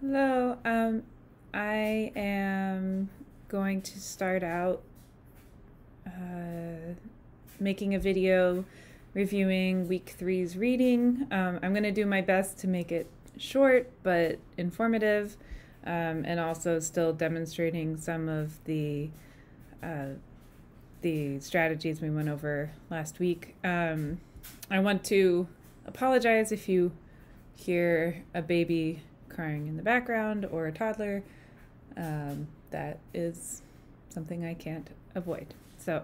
Hello. Um, I am going to start out uh, making a video reviewing week three's reading. Um, I'm going to do my best to make it short but informative um, and also still demonstrating some of the uh, the strategies we went over last week. Um, I want to apologize if you hear a baby crying in the background or a toddler. Um, that is something I can't avoid. So,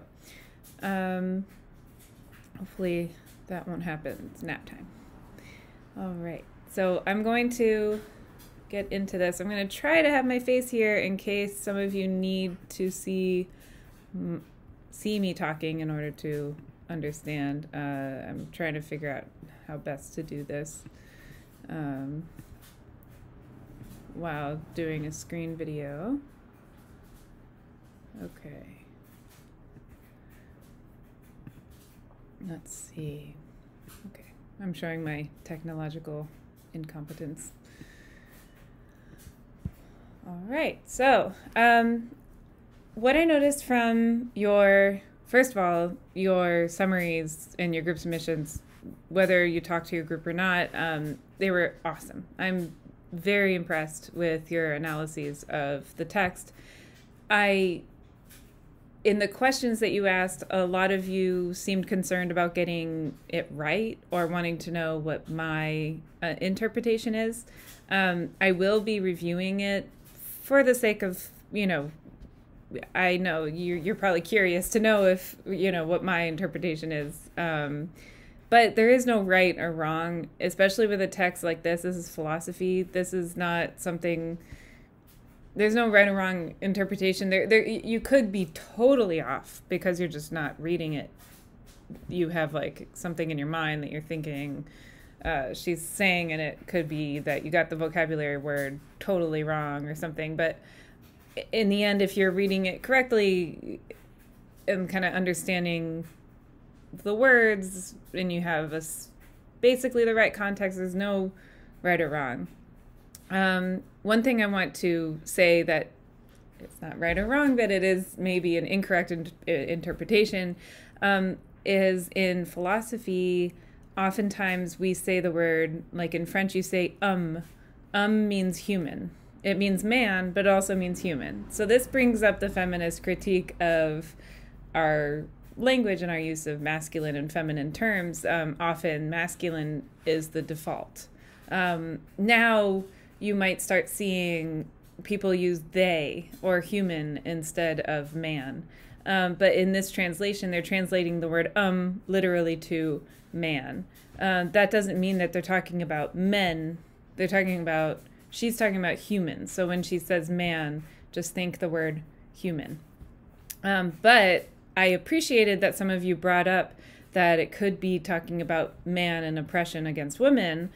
um, hopefully that won't happen. It's nap time. All right. So, I'm going to get into this. I'm going to try to have my face here in case some of you need to see see me talking in order to understand. Uh, I'm trying to figure out how best to do this um, while doing a screen video. Okay. Let's see. Okay, I'm showing my technological incompetence. All right, so um, what I noticed from your, first of all, your summaries and your group submissions, whether you talk to your group or not, um, they were awesome. I'm very impressed with your analyses of the text. I, in the questions that you asked, a lot of you seemed concerned about getting it right or wanting to know what my uh, interpretation is. Um, I will be reviewing it for the sake of, you know, I know you're, you're probably curious to know if, you know, what my interpretation is. Um, but there is no right or wrong, especially with a text like this. This is philosophy. This is not something. There's no right or wrong interpretation. There, there, you could be totally off because you're just not reading it. You have like something in your mind that you're thinking uh, she's saying, and it could be that you got the vocabulary word totally wrong or something. But in the end, if you're reading it correctly and kind of understanding the words, and you have a, basically the right context, there's no right or wrong. Um, one thing I want to say that it's not right or wrong, but it is maybe an incorrect in- interpretation, um, is in philosophy, oftentimes we say the word, like in French, you say um. Um means human it means man, but also means human. So this brings up the feminist critique of our language and our use of masculine and feminine terms. Um, often, masculine is the default. Um, now, you might start seeing people use they or human instead of man. Um, but in this translation, they're translating the word um literally to man. Uh, that doesn't mean that they're talking about men. They're talking about she's talking about humans. So when she says man, just think the word human. Um, but I appreciated that some of you brought up that it could be talking about man and oppression against women,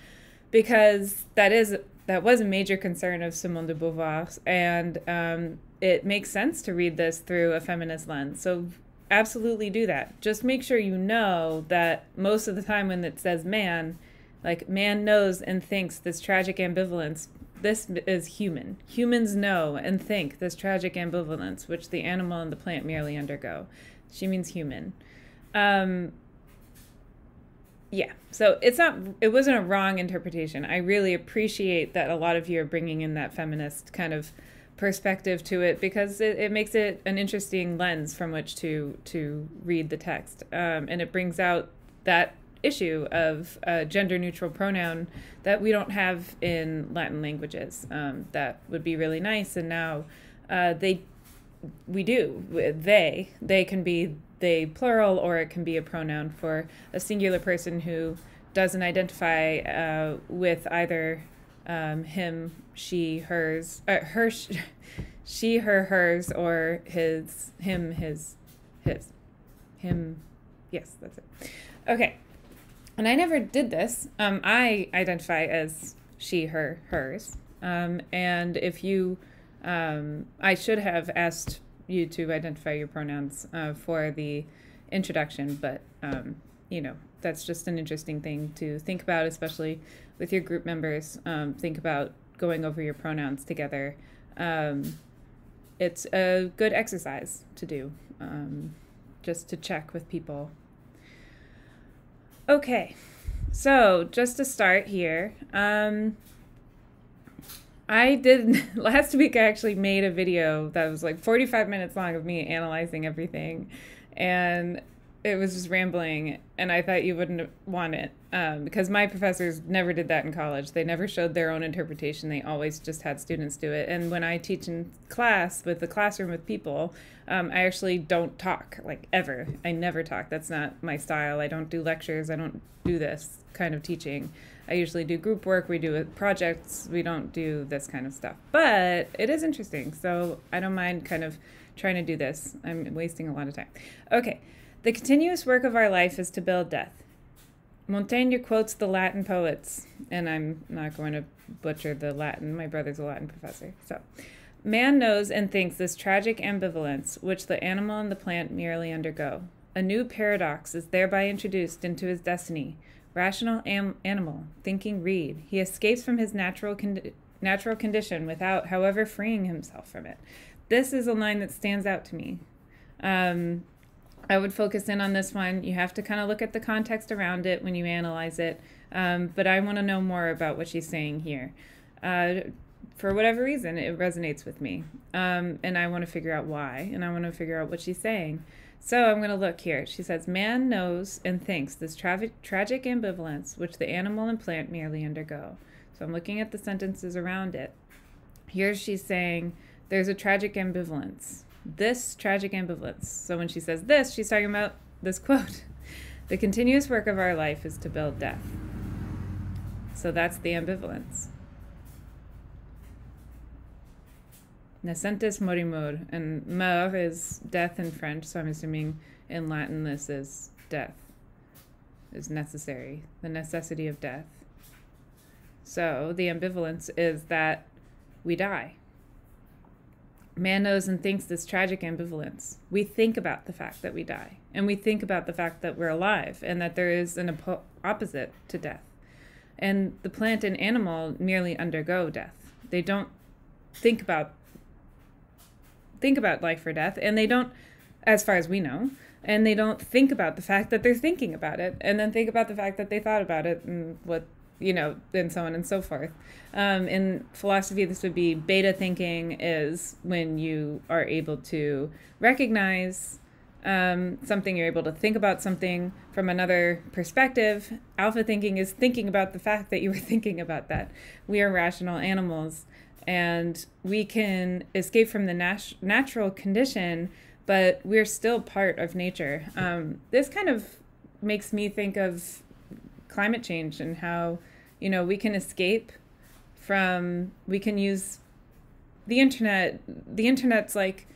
because that is that was a major concern of Simone de Beauvoir, and um, it makes sense to read this through a feminist lens. So absolutely do that. Just make sure you know that most of the time when it says man, like man knows and thinks this tragic ambivalence this is human. Humans know and think this tragic ambivalence, which the animal and the plant merely undergo. She means human. Um, yeah, so it's not, it wasn't a wrong interpretation. I really appreciate that a lot of you are bringing in that feminist kind of perspective to it because it, it makes it an interesting lens from which to to read the text um, and it brings out that issue of a gender neutral pronoun that we don't have in Latin languages. Um, that would be really nice. And now uh, they, we do. They, they can be they plural or it can be a pronoun for a singular person who doesn't identify uh, with either um, him, she, hers, uh, her, she, her, hers, or his, him, his, his, him. Yes, that's it. Okay and I never did this. Um, I identify as she, her, hers. Um, and if you, um, I should have asked you to identify your pronouns uh, for the introduction, but um, you know that's just an interesting thing to think about, especially with your group members. Um, think about going over your pronouns together. Um, it's a good exercise to do, just to check with people. Okay, so just to start here, um, I did last week. I actually made a video that was like 45 minutes long of me analyzing everything, and it was just rambling and i thought you wouldn't want it um, because my professors never did that in college. They never showed their own interpretation. They always just had students do it. And when i teach in class with the classroom with people um, i actually don't talk like ever. I never talk. That's not my style. I don't do lectures. I don't do this kind of teaching. I usually do group work. We do projects. We don't do this kind of stuff. But it is interesting. So i don't mind kind of trying to do this. I'm wasting a lot of time. Okay the continuous work of our life is to build death. Montaigne quotes the Latin poets, and I'm not going to butcher the Latin. My brother's a Latin professor. So, man knows and thinks this tragic ambivalence which the animal and the plant merely undergo. A new paradox is thereby introduced into his destiny. Rational am- animal, thinking reed, he escapes from his natural con- natural condition without, however, freeing himself from it. This is a line that stands out to me. Um, I would focus in on this one. You have to kind of look at the context around it when you analyze it. Um, but I want to know more about what she's saying here. Uh, for whatever reason, it resonates with me. Um, and I want to figure out why. And I want to figure out what she's saying. So I'm going to look here. She says, Man knows and thinks this tra- tragic ambivalence which the animal and plant merely undergo. So I'm looking at the sentences around it. Here she's saying, There's a tragic ambivalence this tragic ambivalence. So when she says this, she's talking about this quote The continuous work of our life is to build death. So that's the ambivalence. Nascentes morimur, and mort is death in French, so I'm assuming in Latin this is death, is necessary, the necessity of death. So the ambivalence is that we die man knows and thinks this tragic ambivalence. We think about the fact that we die, and we think about the fact that we're alive, and that there is an op- opposite to death. And the plant and animal merely undergo death. They don't think about think about life or death, and they don't, as far as we know, and they don't think about the fact that they're thinking about it, and then think about the fact that they thought about it and what you know, and so on and so forth. Um, in philosophy, this would be beta thinking is when you are able to recognize um, something, you're able to think about something from another perspective. Alpha thinking is thinking about the fact that you were thinking about that. We are rational animals and we can escape from the nat- natural condition, but we're still part of nature. Um, this kind of makes me think of climate change and how you know we can escape from we can use the internet the internet's like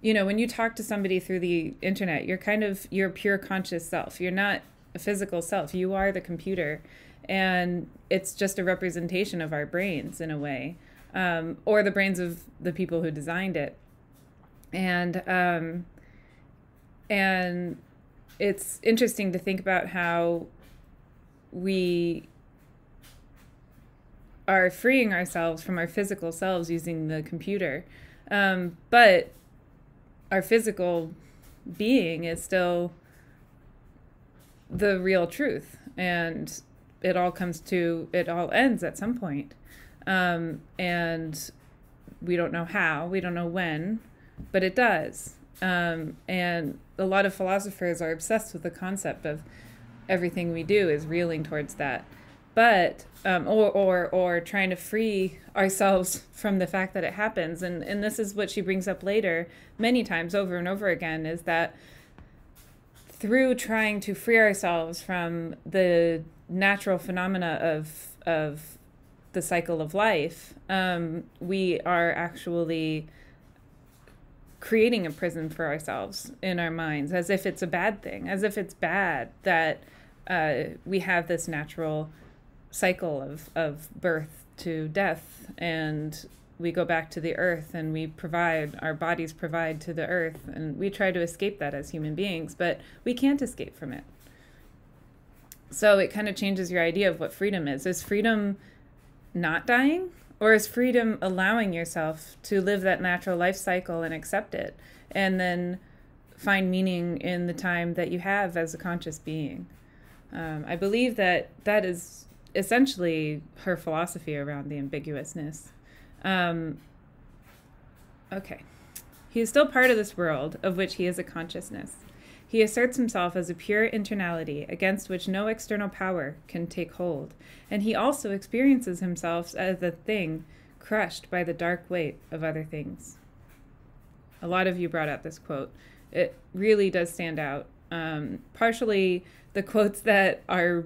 you know when you talk to somebody through the internet you're kind of your pure conscious self. You're not a physical self. You are the computer. And it's just a representation of our brains in a way um, or the brains of the people who designed it. And um, and it's interesting to think about how we are freeing ourselves from our physical selves using the computer. Um, but our physical being is still the real truth. And it all comes to, it all ends at some point. Um, and we don't know how, we don't know when, but it does. Um, and a lot of philosophers are obsessed with the concept of everything we do is reeling towards that but um, or or or trying to free ourselves from the fact that it happens. And and this is what she brings up later many times over and over again is that through trying to free ourselves from the natural phenomena of of the cycle of life um, we are actually creating a prison for ourselves in our minds as if it's a bad thing as if it's bad that uh, we have this natural cycle of, of birth to death and we go back to the earth and we provide our bodies provide to the earth and we try to escape that as human beings but we can't escape from it so it kind of changes your idea of what freedom is is freedom not dying Or is freedom allowing yourself to live that natural life cycle and accept it and then find meaning in the time that you have as a conscious being? Um, I believe that that is essentially her philosophy around the ambiguousness. Um, okay. He is still part of this world of which he is a consciousness. He asserts himself as a pure internality against which no external power can take hold, and he also experiences himself as a thing crushed by the dark weight of other things. A lot of you brought up this quote. It really does stand out. Um, partially the quotes that are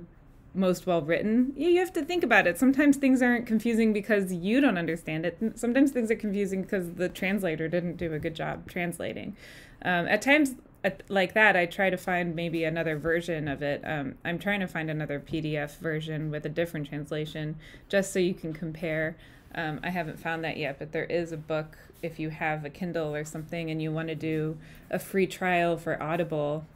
most well written, you have to think about it. Sometimes things aren't confusing because you don't understand it. Sometimes things are confusing because the translator didn't do a good job translating. Um, at times, like that, I try to find maybe another version of it. Um, I'm trying to find another PDF version with a different translation just so you can compare. Um, I haven't found that yet, but there is a book if you have a Kindle or something and you want to do a free trial for Audible.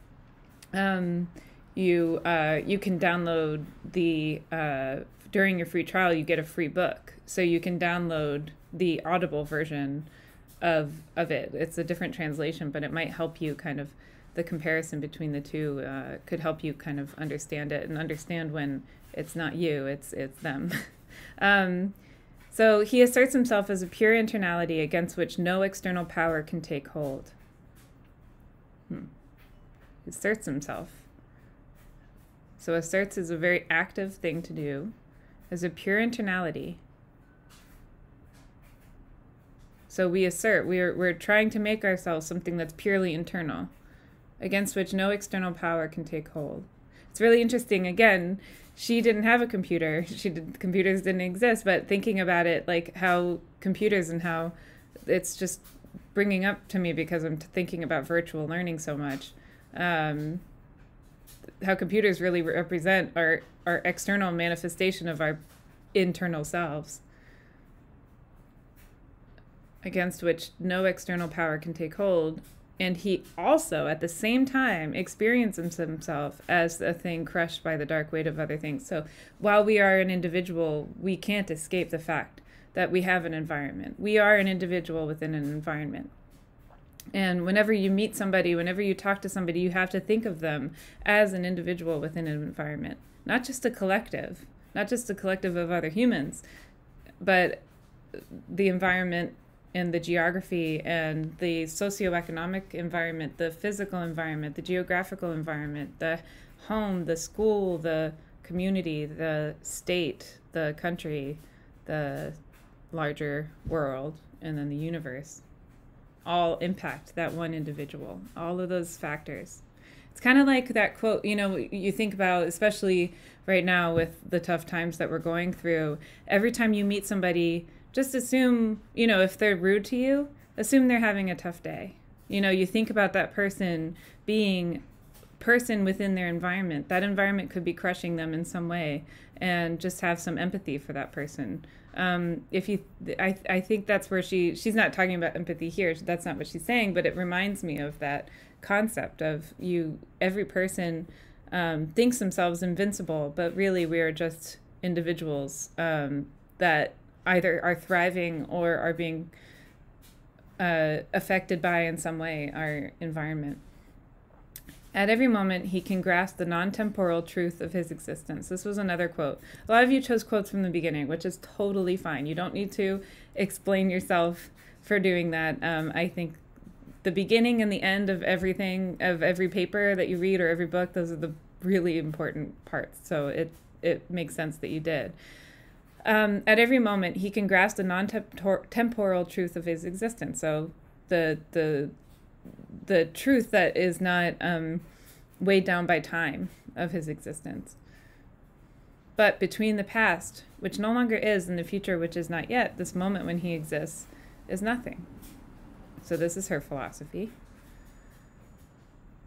Um, you uh, you can download the uh, during your free trial you get a free book, so you can download the Audible version of of it. It's a different translation, but it might help you kind of the comparison between the two uh, could help you kind of understand it and understand when it's not you, it's it's them. um, so he asserts himself as a pure internality against which no external power can take hold. Hmm. He asserts himself. So asserts is a very active thing to do, as a pure internality So we assert we're we're trying to make ourselves something that's purely internal, against which no external power can take hold. It's really interesting. Again, she didn't have a computer. She did computers didn't exist. But thinking about it, like how computers and how it's just bringing up to me because I'm thinking about virtual learning so much. Um, how computers really represent our our external manifestation of our internal selves against which no external power can take hold. And he also, at the same time, experiences himself as a thing crushed by the dark weight of other things. So while we are an individual, we can't escape the fact that we have an environment. We are an individual within an environment. And whenever you meet somebody, whenever you talk to somebody, you have to think of them as an individual within an environment, not just a collective, not just a collective of other humans, but the environment and the geography and the socioeconomic environment, the physical environment, the geographical environment, the home, the school, the community, the state, the country, the larger world, and then the universe all impact that one individual. All of those factors. It's kind of like that quote, you know, you think about, especially right now with the tough times that we're going through. Every time you meet somebody, just assume, you know, if they're rude to you, assume they're having a tough day. You know, you think about that person being person within their environment. That environment could be crushing them in some way, and just have some empathy for that person. Um, if you, I, I think that's where she she's not talking about empathy here. That's not what she's saying, but it reminds me of that concept of you. Every person um, thinks themselves invincible, but really we are just individuals um, that either are thriving or are being uh, affected by in some way our environment. At every moment, he can grasp the non temporal truth of his existence. This was another quote. A lot of you chose quotes from the beginning, which is totally fine. You don't need to explain yourself for doing that. Um, I think the beginning and the end of everything, of every paper that you read or every book, those are the really important parts. So it, it makes sense that you did. Um, at every moment, he can grasp the non-temporal truth of his existence. So the the the truth that is not um, weighed down by time of his existence. But between the past, which no longer is, and the future, which is not yet, this moment when he exists is nothing. So, this is her philosophy.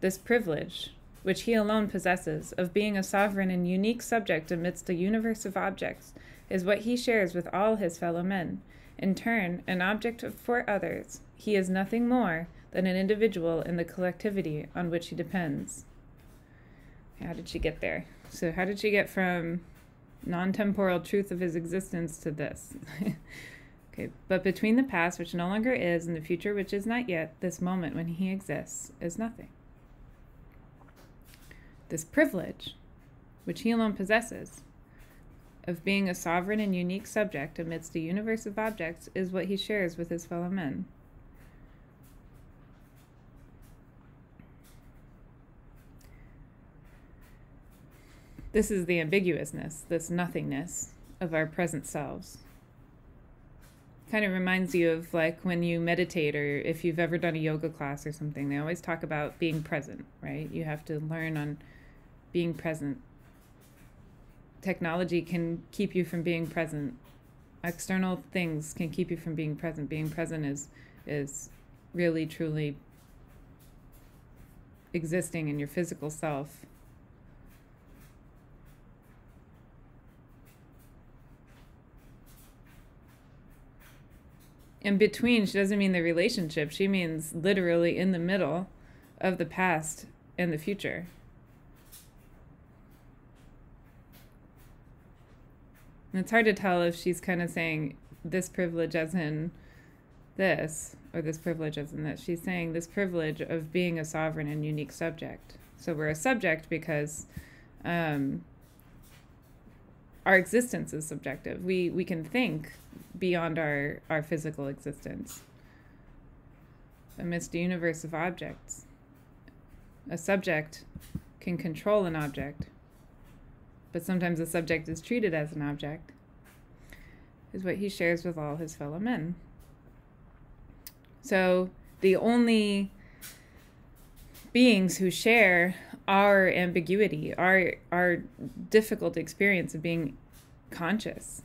This privilege, which he alone possesses, of being a sovereign and unique subject amidst a universe of objects, is what he shares with all his fellow men. In turn, an object for others, he is nothing more than an individual in the collectivity on which he depends. How did she get there? So, how did she get from non temporal truth of his existence to this. okay, but between the past, which no longer is, and the future, which is not yet, this moment when he exists is nothing. This privilege, which he alone possesses, of being a sovereign and unique subject amidst a universe of objects, is what he shares with his fellow men. This is the ambiguousness, this nothingness of our present selves. Kind of reminds you of like when you meditate or if you've ever done a yoga class or something, they always talk about being present, right? You have to learn on being present. Technology can keep you from being present. External things can keep you from being present. Being present is is really truly existing in your physical self in between she doesn't mean the relationship she means literally in the middle of the past and the future. And it's hard to tell if she's kind of saying this privilege as in this or this privilege as in this she's saying this privilege of being a sovereign and unique subject. So we're a subject because um, our existence is subjective we we can think beyond our, our physical existence. Amidst a universe of objects, a subject can control an object, but sometimes a subject is treated as an object, is what he shares with all his fellow men. So the only beings who share our ambiguity, our our difficult experience of being conscious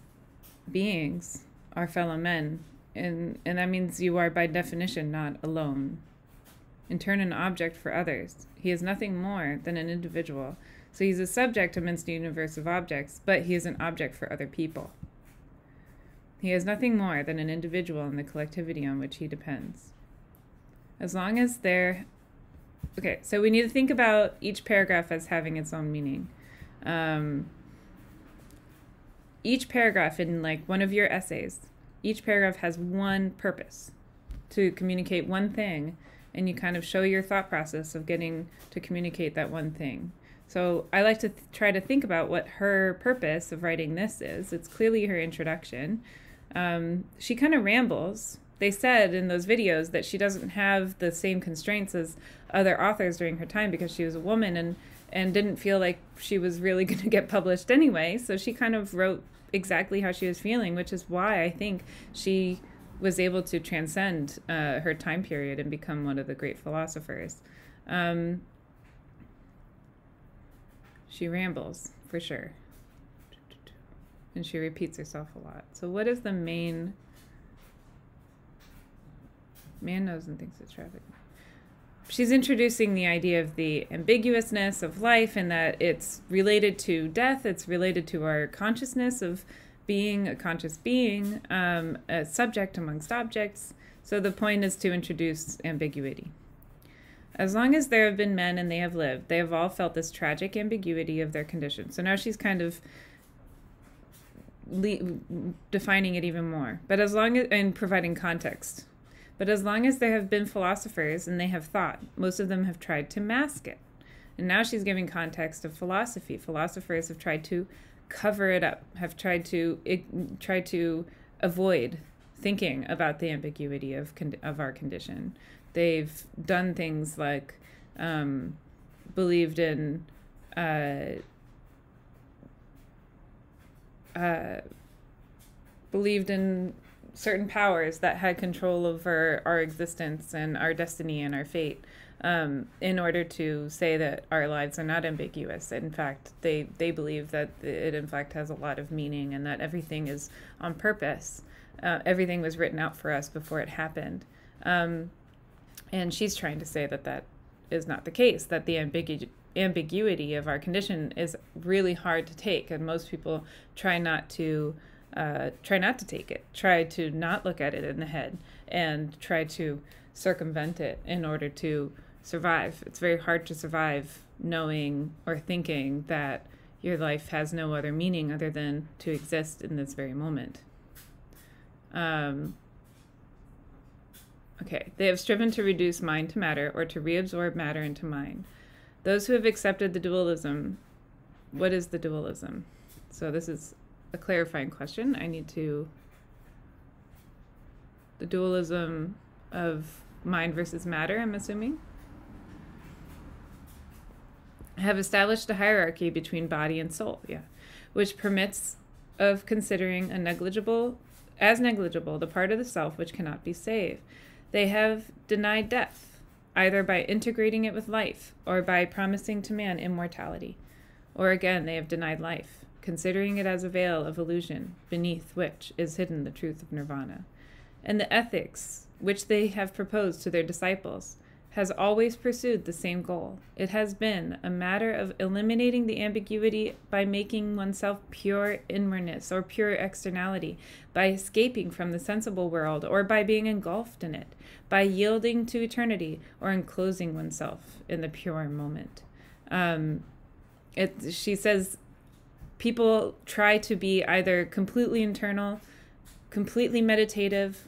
beings our fellow men. And, and that means you are by definition not alone. In turn, an object for others. He is nothing more than an individual. So he's a subject amidst a universe of objects, but he is an object for other people. He is nothing more than an individual in the collectivity on which he depends. As long as there. Okay, so we need to think about each paragraph as having its own meaning. Um, each paragraph in like one of your essays, each paragraph has one purpose to communicate one thing and you kind of show your thought process of getting to communicate that one thing. So I like to try to think about what her purpose of writing this is. It's clearly her introduction. Um, she kind of rambles. They said in those videos that she doesn't have the same constraints as other authors during her time because she was a woman and and didn't feel like she was really going to get published anyway. So she kind of wrote exactly how she was feeling, which is why I think she was able to transcend uh, her time period and become one of the great philosophers. Um, she rambles for sure, and she repeats herself a lot. So, what is the main? Man knows and thinks it's traffic she's introducing the idea of the ambiguousness of life and that it's related to death, it's related to our consciousness of being a conscious being, um, a subject amongst objects. So the point is to introduce ambiguity. As long as there have been men and they have lived, they have all felt this tragic ambiguity of their condition. So now she's kind of defining it even more. But as long as, and providing context but as long as there have been philosophers and they have thought, most of them have tried to mask it. And now she's giving context of philosophy. Philosophers have tried to cover it up, have tried to it, try to avoid thinking about the ambiguity of of our condition. They've done things like um, believed in uh, uh, believed in certain powers that had control over our existence and our destiny and our fate um, in order to say that our lives are not ambiguous. In fact, they, they believe that it, in fact, has a lot of meaning and that everything is on purpose. Uh, everything was written out for us before it happened. Um, and she's trying to say that that is not the case, that the ambigu- ambiguity of our condition is really hard to take. And most people try not to uh, try not to take it. Try to not look at it in the head and try to circumvent it in order to survive. It's very hard to survive knowing or thinking that your life has no other meaning other than to exist in this very moment. Um, okay, they have striven to reduce mind to matter or to reabsorb matter into mind. Those who have accepted the dualism, what is the dualism? So this is a clarifying question. I need to. The dualism of mind versus matter, I'm assuming have established a hierarchy between body and soul, yeah, which permits of considering a negligible as negligible the part of the self which cannot be saved. They have denied death, either by integrating it with life or by promising to man immortality. Or again, they have denied life, considering it as a veil of illusion beneath which is hidden the truth of nirvana. And the ethics which they have proposed to their disciples has always pursued the same goal. It has been a matter of eliminating the ambiguity by making oneself pure inwardness or pure externality, by escaping from the sensible world or by being engulfed in it, by yielding to eternity or enclosing oneself in the pure moment. Um, it, she says people try to be either completely internal, completely meditative,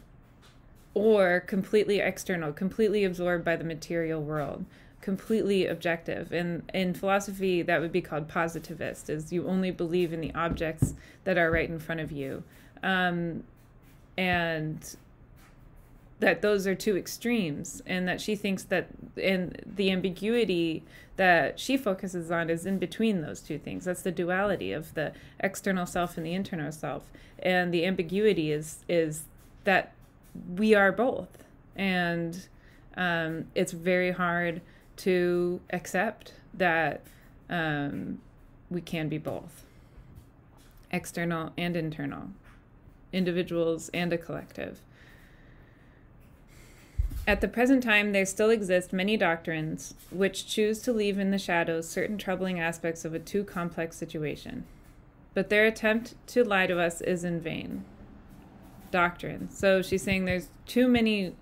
or completely external, completely absorbed by the material world, completely objective. And in philosophy, that would be called positivist, is you only believe in the objects that are right in front of you. Um, and that those are two extremes and that she thinks that and the ambiguity that she focuses on is in between those two things that's the duality of the external self and the internal self and the ambiguity is is that we are both. And um, it's very hard to accept that um, we can be both external and internal, individuals and a collective. At the present time, there still exist many doctrines which choose to leave in the shadows certain troubling aspects of a too complex situation. But their attempt to lie to us is in vain doctrine. So she's saying there's too many,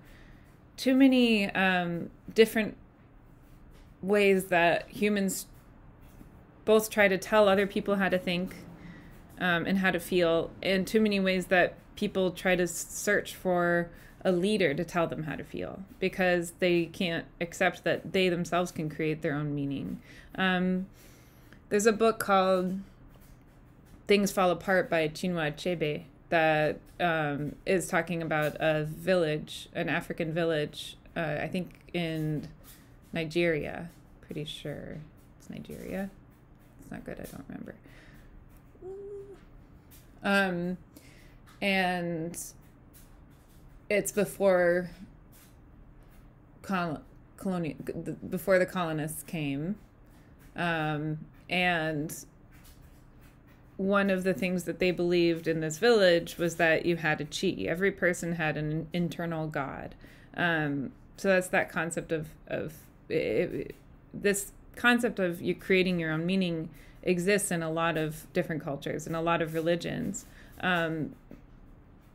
too many um, different ways that humans both try to tell other people how to think um, and how to feel, and too many ways that people try to search for a leader to tell them how to feel because they can't accept that they themselves can create their own meaning. Um, there's a book called Things Fall Apart by Chinua Achebe that um, is talking about a village, an African village, uh, I think in Nigeria. Pretty sure it's Nigeria. It's not good. I don't remember. Um, and it's before col- colonial before the colonists came, um, and one of the things that they believed in this village was that you had a chi. Every person had an internal god. Um, so that's that concept of of it, this concept of you creating your own meaning exists in a lot of different cultures and a lot of religions, um,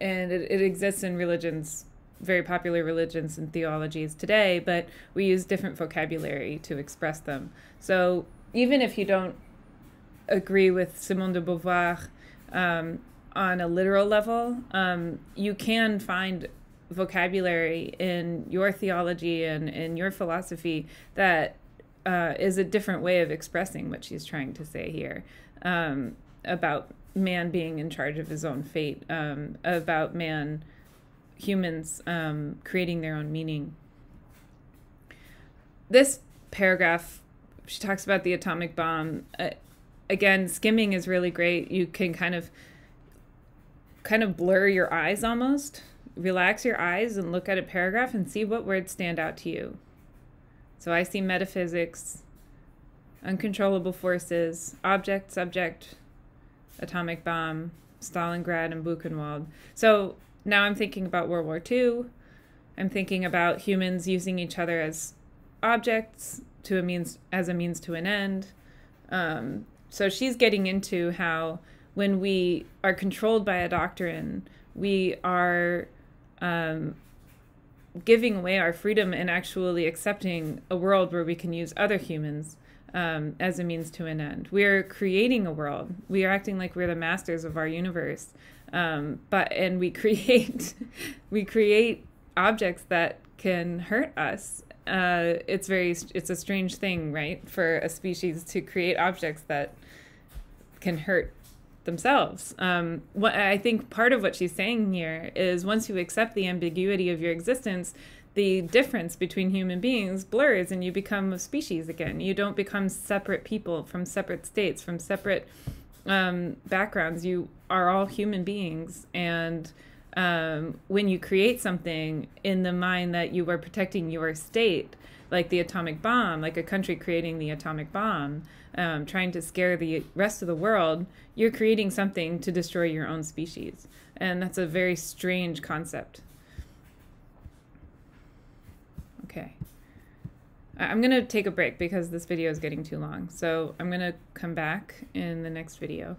and it, it exists in religions very popular religions and theologies today, but we use different vocabulary to express them. So even if you don't agree with Simone de Beauvoir um, on a literal level. Um, you can find vocabulary in your theology and in your philosophy that uh, is a different way of expressing what she's trying to say here um, about man being in charge of his own fate, um, about man, humans um, creating their own meaning. This paragraph, she talks about the atomic bomb. Uh, again, skimming is really great. You can kind of kind of blur your eyes almost. Relax your eyes and look at a paragraph and see what words stand out to you. So I see metaphysics, uncontrollable forces, object, subject, atomic bomb, Stalingrad, and Buchenwald. So now I'm thinking about World War II. I'm thinking about humans using each other as objects to a means as a means to an end. Um, so she's getting into how when we are controlled by a doctrine, we are um, giving away our freedom and actually accepting a world where we can use other humans um, as a means to an end. We're creating a world. We are acting like we're the masters of our universe. Um, but and we create we create objects that can hurt us. Uh, it's very it's a strange thing, right, for a species to create objects that can hurt themselves. Um, what I think part of what she's saying here is once you accept the ambiguity of your existence, the difference between human beings blurs and you become a species again. You don't become separate people from separate states, from separate um, backgrounds. You are all human beings. And um, when you create something in the mind that you are protecting your state, like the atomic bomb, like a country creating the atomic bomb, um, trying to scare the rest of the world, you're creating something to destroy your own species. And that's a very strange concept. Okay. I'm going to take a break because this video is getting too long. So I'm going to come back in the next video.